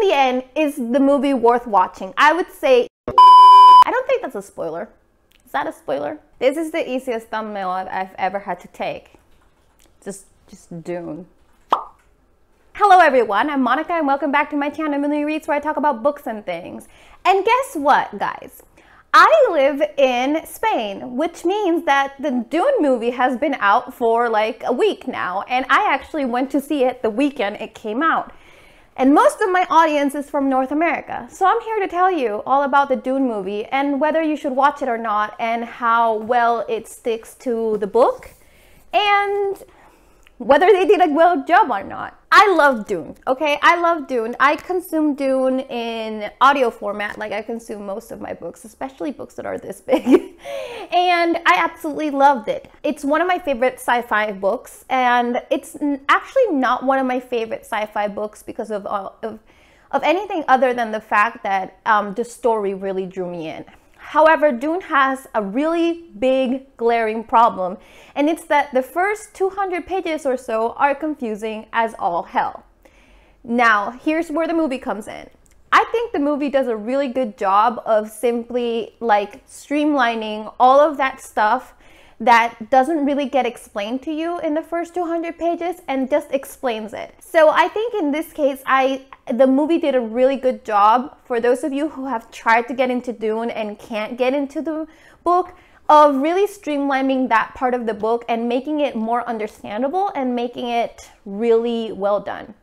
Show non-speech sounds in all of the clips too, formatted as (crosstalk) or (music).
in the end, is the movie worth watching? I would say, I don't think that's a spoiler. Is that a spoiler? This is the easiest thumbnail I've, ever had to take. Just, just Dune. Hello everyone, I'm Monica and welcome back to my channel Mooni Reads where I talk about books and things. And guess what, guys? I live in Spain, which means that the Dune movie has been out for like a week now, and I actually went to see it the weekend it came out. And most of my audience is from North America. So I'm here to tell you all about the Dune movie and whether you should watch it or not, and how well it sticks to the book, and whether they did a well job or not. I love Dune, okay? I love Dune. I consume Dune in audio format like I consume most of my books, especially books that are this (laughs) big. and I absolutely loved it. It's one of my favorite sci-fi books and it's actually not one of my favorite sci-fi books because of, of, of anything other than the fact that um, the story really drew me in. However, Dune has a really big glaring problem, and it's that the first 200 pages or so are confusing as all hell. Now, here's where the movie comes in. I think the movie does a really good job of simply like streamlining all of that stuff that doesn't really get explained to you in the first 200 pages and just explains it. So I think in this case, I the movie did a really good job for those of you who have tried to get into Dune and can't get into the book of really streamlining that part of the book and making it more understandable and making it really well done.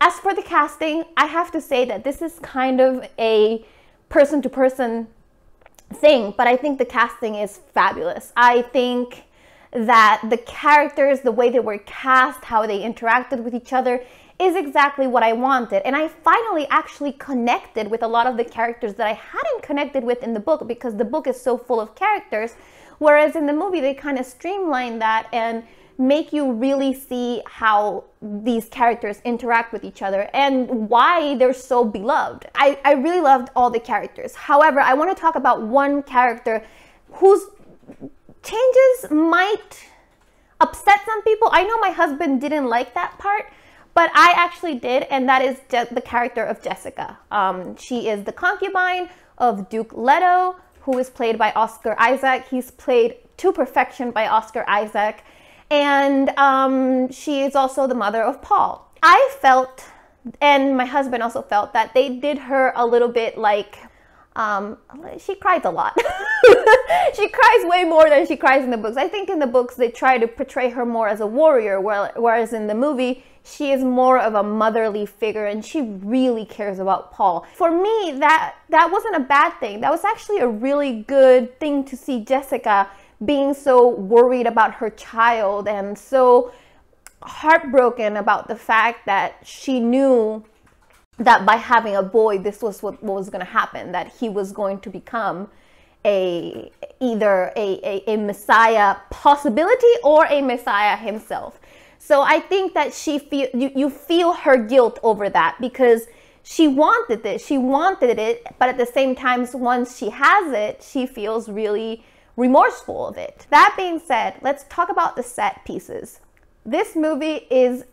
As for the casting, I have to say that this is kind of a person to person thing, but I think the casting is fabulous. I think that the characters, the way they were cast, how they interacted with each other is exactly what I wanted. And I finally actually connected with a lot of the characters that I hadn't connected with in the book because the book is so full of characters. Whereas in the movie, they kind of streamline that and make you really see how these characters interact with each other and why they're so beloved. I, I really loved all the characters. However, I want to talk about one character whose changes might upset some people. I know my husband didn't like that part, but I actually did, and that is Je- the character of Jessica. Um, she is the concubine of Duke Leto, who is played by Oscar Isaac. He's played to perfection by Oscar Isaac and um, she is also the mother of Paul. I felt, and my husband also felt, that they did her a little bit like um, she cries a lot. (laughs) she cries way more than she cries in the books. I think in the books they try to portray her more as a warrior, whereas in the movie she is more of a motherly figure and she really cares about Paul. For me, that that wasn't a bad thing. That was actually a really good thing to see Jessica being so worried about her child and so heartbroken about the fact that she knew that by having a boy this was what, what was going to happen that he was going to become a either a, a, a messiah possibility or a messiah himself. So i think that she feel you, you feel her guilt over that because she wanted it she wanted it but at the same time once she has it she feels really remorseful of it. That being said, let's talk about the set pieces. This movie is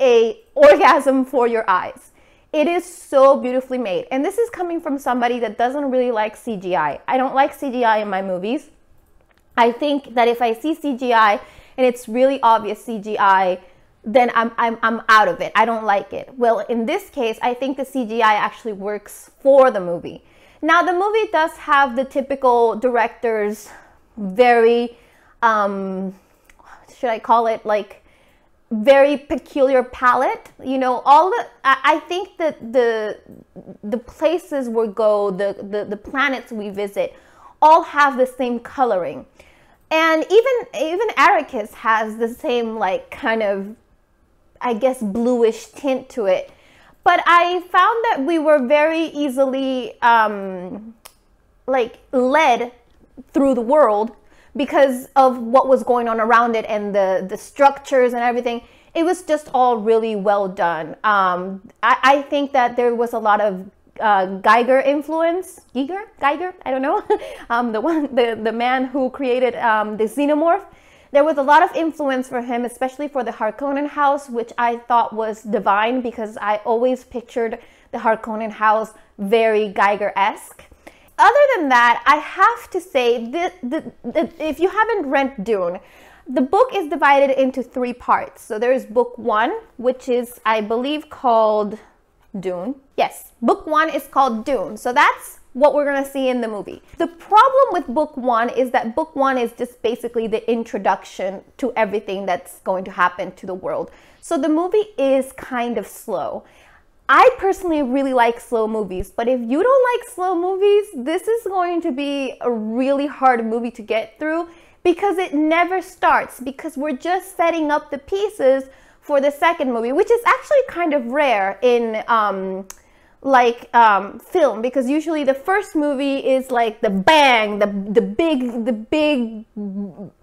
a (laughs) orgasm for your eyes. It is so beautifully made. And this is coming from somebody that doesn't really like CGI. I don't like CGI in my movies. I think that if I see CGI and it's really obvious CGI, then I'm, I'm, I'm out of it. I don't like it. Well, in this case, I think the CGI actually works for the movie. Now, the movie does have the typical director's very, um, should I call it like very peculiar palette? You know, all the, I think that the, the places we go, the, the, the planets we visit, all have the same coloring. And even, even Arrakis has the same like kind of, I guess, bluish tint to it. But I found that we were very easily um, like led through the world because of what was going on around it and the the structures and everything it was just all really well done. Um, I, I, think that there was a lot of uh, Giger influence. Geiger, Geiger, I don't know. (laughs) Um, the one the, the man who created um, the xenomorph. There was a lot of influence for him especially for the Harkonnen house which I thought was divine because I always pictured the Harkonnen house very Giger-esque. Other than that, I have to say if you haven't read Dune, the book is divided into three parts. So there's book one, which is, I believe, called Dune. Yes, book one is called Dune. So that's what we're gonna see in the movie. The problem with book one is that book one is just basically the introduction to everything that's going to happen to the world. So the movie is kind of slow. I personally really like slow movies, but if you don't like slow movies, this is going to be a really hard movie to get through because it never starts because we're just setting up the pieces for the second movie, which is actually kind of rare in um, like um, film because usually the first movie is like the bang, the the big the big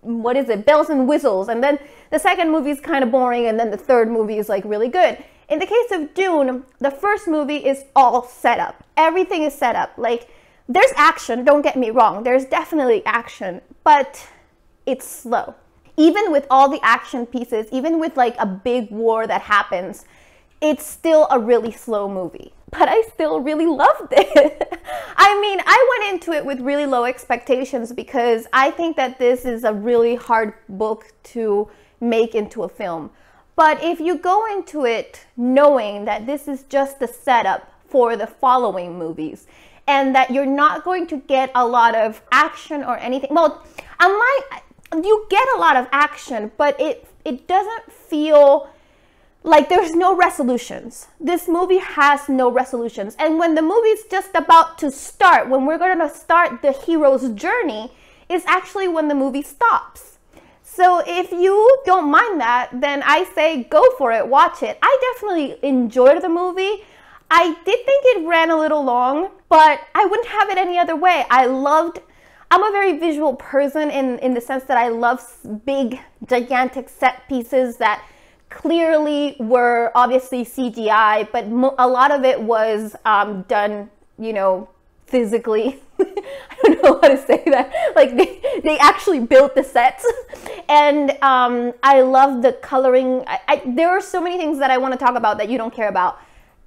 what is it bells and whistles, and then the second movie is kind of boring, and then the third movie is like really good. In the case of Dune, the first movie is all set up. Everything is set up. Like there's action. Don't get me wrong. There's definitely action, but it's slow. Even with all the action pieces, even with like a big war that happens, it's still a really slow movie. But I still really loved it. (laughs) I mean, I went into it with really low expectations because I think that this is a really hard book to make into a film. But if you go into it knowing that this is just the setup for the following movies and that you're not going to get a lot of action or anything, well, unlike you get a lot of action, but it it doesn't feel like there's no resolutions. This movie has no resolutions. And when the movie's just about to start, when we're going to start the hero's journey, is actually when the movie stops. So if you don't mind that, then I say go for it, watch it. I definitely enjoyed the movie. I did think it ran a little long, but I wouldn't have it any other way. I loved I'm a very visual person in, in the sense that I love big, gigantic set pieces that clearly were obviously CGI, but a lot of it was um, done, you know, physically. (laughs) I don't know how to say that. Like they, they actually built the sets, (laughs) and um, I love the coloring. I, I, there are so many things that I want to talk about that you don't care about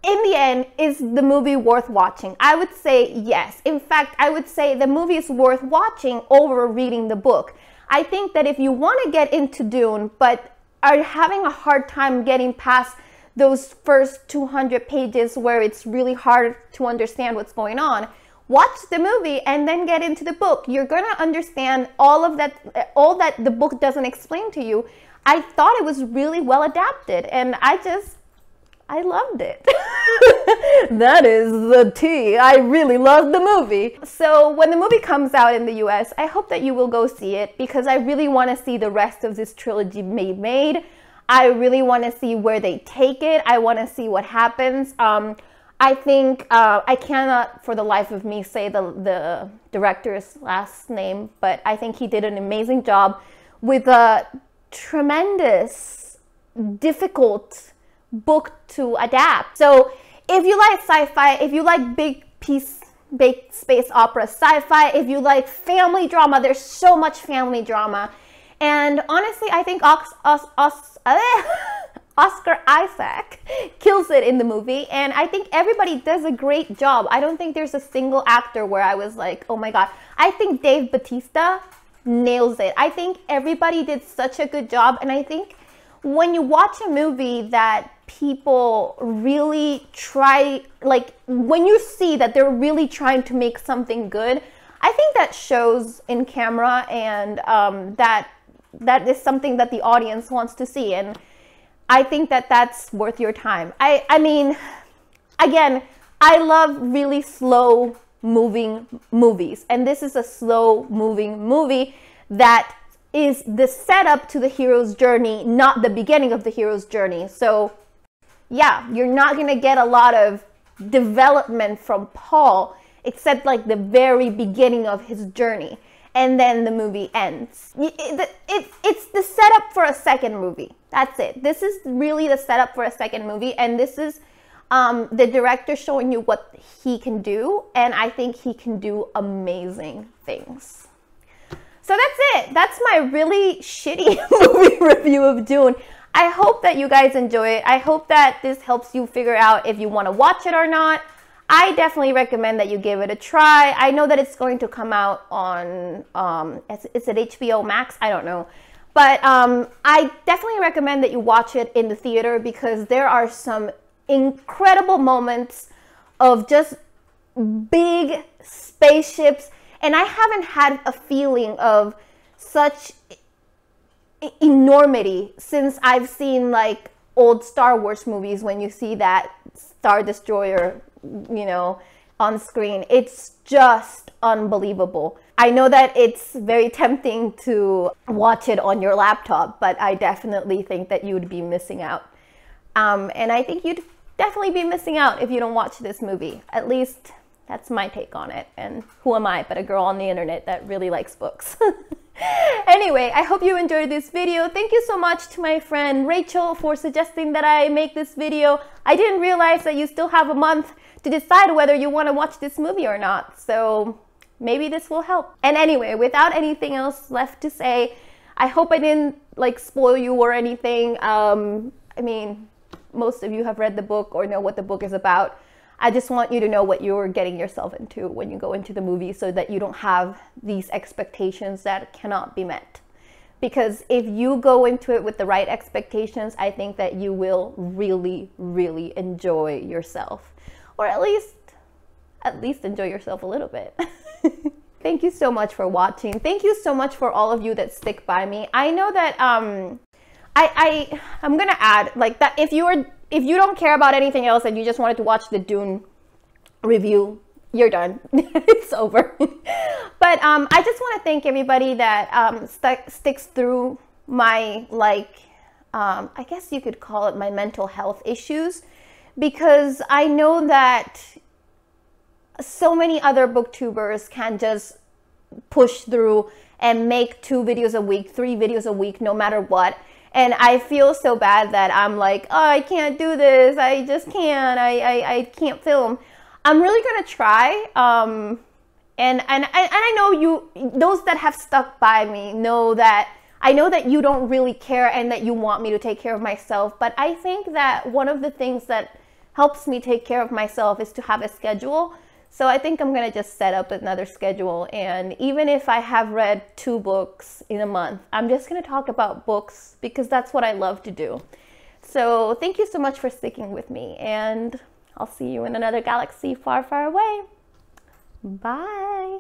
in the end, is the movie worth watching? I would say yes. In fact, I would say the movie is worth watching over reading the book. I think that if you want to get into Dune, but are having a hard time getting past those first 200 pages where it's really hard to understand what's going on, watch the movie and then get into the book. You're going to understand all of that, all that the book doesn't explain to you. I thought it was really well adapted, and I just I loved it. (laughs) that is the tea. I really loved the movie. So when the movie comes out in the US, I hope that you will go see it because I really want to see the rest of this trilogy made made. I really want to see where they take it. I want to see what happens. Um, I think uh, I cannot, for the life of me, say the the director's last name, but I think he did an amazing job with a tremendous, difficult book to adapt. So if you like sci-fi, if you like big piece big space opera sci-fi, if you like family drama, there's so much family drama. And honestly, I think Os, Os, Os, (laughs) Oscar Isaac (laughs) kills it in the movie. And I think everybody does a great job. I don't think there's a single actor where I was like, oh my God. I think Dave Bautista nails it. I think everybody did such a good job. And I think when you watch a movie that people really try, like when you see that they're really trying to make something good, I think that shows in camera and um, that that is something that the audience wants to see. And I think that that's worth your time. I, I mean, again, I love really slow moving movies. And this is a slow moving movie that is the setup to the hero's journey, not the beginning of the hero's journey. So yeah, you're not going to get a lot of development from Paul except like the very beginning of his journey. And then the movie ends. It, it, it's the setup for a second movie. That's it. This is really the setup for a second movie. And this is um, the director showing you what he can do. And I think he can do amazing things. So that's it. That's my really shitty (laughs) movie review of Dune. I hope that you guys enjoy it. I hope that this helps you figure out if you want to watch it or not. I definitely recommend that you give it a try. I know that it's going to come out on, um, is, is it HBO Max? I don't know. But um, I definitely recommend that you watch it in the theater because there are some incredible moments of just big spaceships. And I haven't had a feeling of such enormity since I've seen like old Star Wars movies when you see that Star Destroyer, you know, on screen. It's just unbelievable. I know that it's very tempting to watch it on your laptop, but I definitely think that you would be missing out. Um, and I think you'd definitely be missing out if you don't watch this movie. At least that's my take on it. And who am I but a girl on the internet that really likes books? (laughs) (laughs) anyway, I hope you enjoyed this video. Thank you so much to my friend Rachel for suggesting that I make this video. I didn't realize that you still have a month to decide whether you want to watch this movie or not. So maybe this will help. And anyway, without anything else left to say, I hope I didn't like spoil you or anything. Um, I mean, most of you have read the book or know what the book is about. I just want you to know what you're getting yourself into when you go into the movie so that you don't have these expectations that cannot be met. Because if you go into it with the right expectations, I think that you will really, really enjoy yourself. Or at least, at least enjoy yourself a little bit. (laughs) Thank you so much for watching. Thank you so much for all of you that stick by me. I know that um, I, I I'm gonna add like that if you are if you don't care about anything else and you just wanted to watch the Dune review, you're done. (laughs) it's over. (laughs) but um, I just want to thank everybody that um, st- sticks through my like um, I guess you could call it my mental health issues because I know that so many other booktubers can just push through and make two videos a week, three videos a week, no matter what. And I feel so bad that I'm like, oh, I can't do this. I just can't. I, I, I can't film. I'm really going to try. Um, and, and, and I know you, those that have stuck by me know that I know that you don't really care and that you want me to take care of myself. But I think that one of the things that helps me take care of myself is to have a schedule. So I think I'm gonna just set up another schedule. And even if I have read two books in a month, I'm just gonna talk about books because that's what I love to do. So thank you so much for sticking with me and I'll see you in another galaxy far, far away. Bye.